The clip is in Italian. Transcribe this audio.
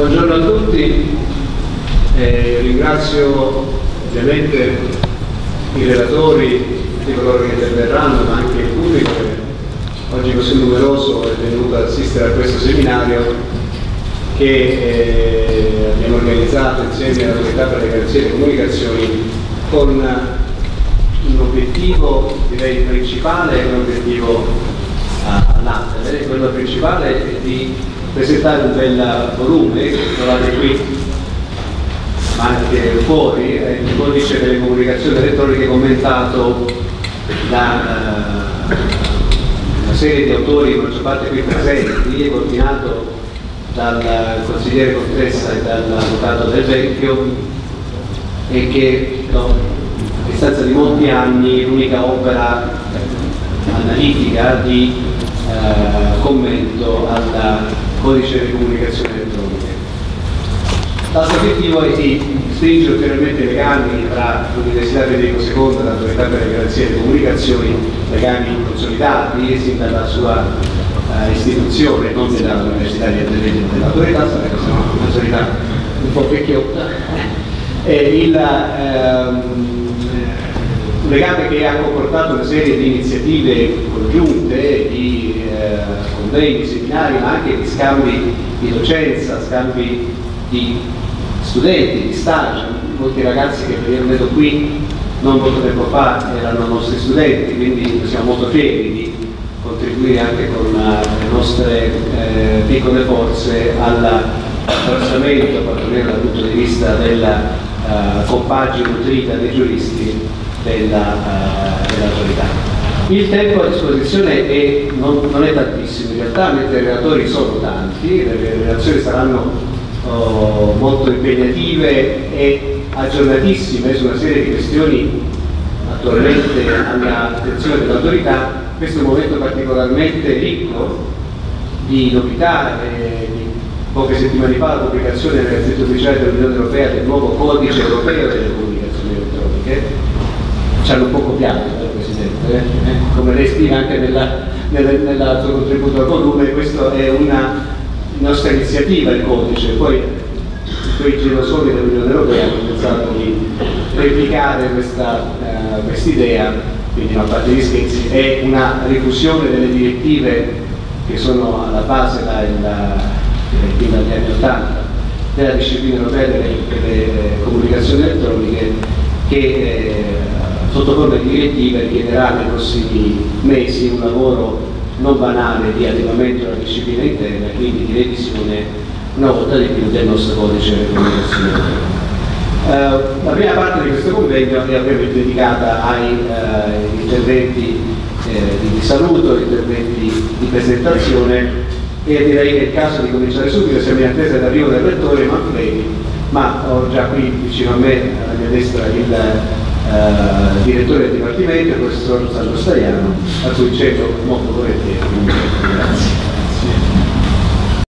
Buongiorno a tutti, eh, ringrazio ovviamente i relatori, tutti coloro che interverranno, ma anche il pubblico che oggi così numeroso è venuto ad assistere a questo seminario che eh, abbiamo organizzato insieme alla Società per le garanzie e le comunicazioni con un obiettivo direi principale e un obiettivo ah, a, a. Quello principale è di presentare un bel volume trovate qui ma anche fuori, il codice delle comunicazioni elettroniche commentato da eh, una serie di autori, la maggior parte qui presenti, coordinato dal consigliere Contessa e dall'avvocato Del Vecchio e che no, a distanza di molti anni l'unica opera analitica di eh, commento al codice delle comunicazioni elettroniche. L'altro obiettivo è di stringere ulteriormente i legami tra l'Università Federico II e l'Autorità per le Garanzie delle Comunicazioni, legami consolidati sin dalla sua uh, istituzione, non dell'Università di dell'autorità, sarebbe una società un po' vecchiotta. il ehm, legame che ha comportato una serie di iniziative congiunte, di eh, convegni, seminari, ma anche di scambi di docenza, scambi di studenti, di stage, molti ragazzi che io vedo qui non molto tempo fa erano nostri studenti, quindi siamo molto fieri di contribuire anche con uh, le nostre eh, piccole forze all'avanzamento, quantomeno dal punto di vista della uh, compagine nutrita dei giuristi dell'autorità. Uh, dell il tempo a disposizione è, non, non, è tantissimo, in realtà mentre i relatori sono tanti, le relazioni saranno oh, molto impegnative e aggiornatissime su una serie di questioni attualmente all'attenzione dell'autorità, questo è un momento particolarmente ricco di novità, eh, poche settimane fa la pubblicazione nel Gazzetta Ufficiale dell'Unione Europea del nuovo codice europeo delle elettroniche, ci hanno un po' copiato, eh, Presidente, eh? come lei stima anche nella, nella, nel suo contributo al volume, questa è una nostra iniziativa il codice, poi quei girosoli dell'Unione Europea hanno pensato di replicare questa quest idea, quindi a parte gli scherzi, è una rifusione delle direttive che sono alla base dalla direttiva anni 80 della disciplina europea delle, delle comunicazioni elettroniche che eh, sotto forma di direttive richiederà nei prossimi mesi un lavoro non banale di adeguamento alla disciplina interna e quindi di revisione una volta di più del nostro codice di comunicazione. Uh, la prima parte di questo convegno è ovviamente dedicata ai uh, interventi eh, di saluto, interventi di presentazione e direi che è il caso di cominciare subito, siamo in attesa dell'arrivo del rettore Manfredi, ma ho già qui vicino a me, alla mia destra, il eh, direttore del Dipartimento, il professor Sandro Staiano, a cui cedo molto volentieri. Grazie.